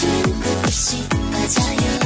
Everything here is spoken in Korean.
주는 곳이 그 맞아요.